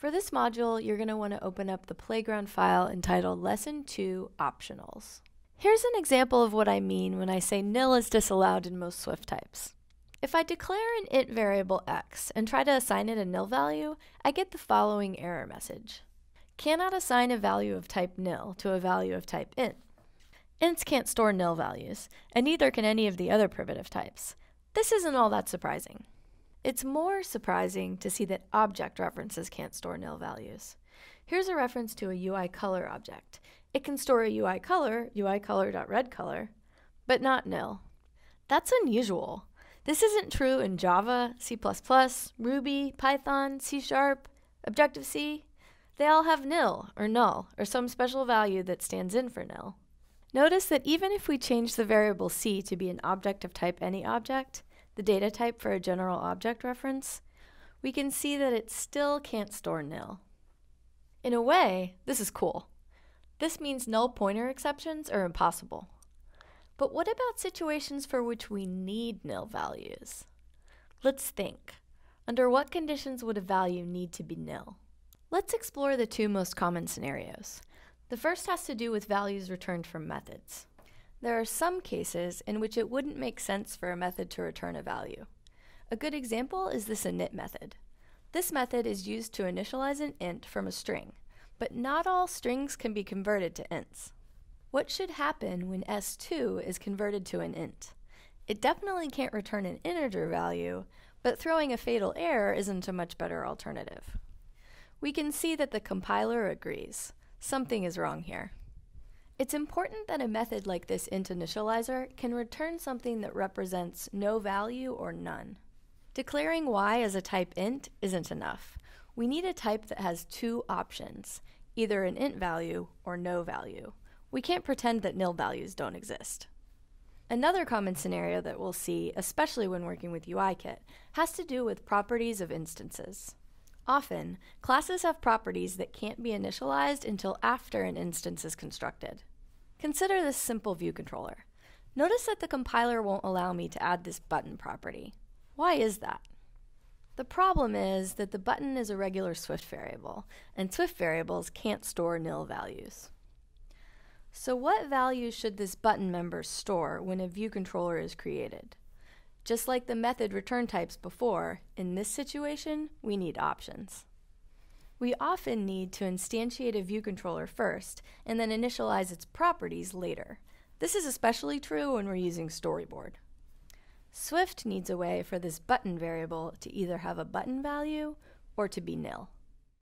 For this module, you're going to want to open up the Playground file entitled Lesson 2 Optionals. Here's an example of what I mean when I say nil is disallowed in most Swift types. If I declare an int variable x and try to assign it a nil value, I get the following error message. Cannot assign a value of type nil to a value of type int. Ints can't store nil values, and neither can any of the other primitive types. This isn't all that surprising. It's more surprising to see that object references can't store nil values. Here's a reference to a UI color object. It can store a UI color, UI uicolor.redColor, but not nil. That's unusual. This isn't true in Java, C++, Ruby, Python, C Sharp, Objective-C. They all have nil, or null, or some special value that stands in for nil. Notice that even if we change the variable c to be an object of type any object, the data type for a general object reference, we can see that it still can't store nil. In a way, this is cool. This means null pointer exceptions are impossible. But what about situations for which we need nil values? Let's think. Under what conditions would a value need to be nil? Let's explore the two most common scenarios. The first has to do with values returned from methods. There are some cases in which it wouldn't make sense for a method to return a value. A good example is this init method. This method is used to initialize an int from a string, but not all strings can be converted to ints. What should happen when s2 is converted to an int? It definitely can't return an integer value, but throwing a fatal error isn't a much better alternative. We can see that the compiler agrees. Something is wrong here. It's important that a method like this int initializer can return something that represents no value or none. Declaring y as a type int isn't enough. We need a type that has two options, either an int value or no value. We can't pretend that nil values don't exist. Another common scenario that we'll see, especially when working with UIKit, has to do with properties of instances. Often, classes have properties that can't be initialized until after an instance is constructed. Consider this simple view controller. Notice that the compiler won't allow me to add this button property. Why is that? The problem is that the button is a regular Swift variable, and Swift variables can't store nil values. So what values should this button member store when a view controller is created? Just like the method return types before, in this situation, we need options. We often need to instantiate a view controller first and then initialize its properties later. This is especially true when we're using Storyboard. Swift needs a way for this button variable to either have a button value or to be nil.